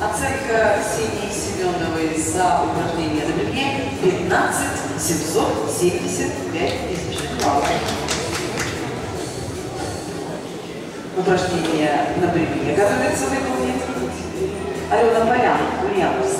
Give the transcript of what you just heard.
Оценка Ксении Семеновой за упражнение на бревне 15 775 тысячных баллов. Упражнение на бревне готовится выполнить Алена Полян, Ульяновск.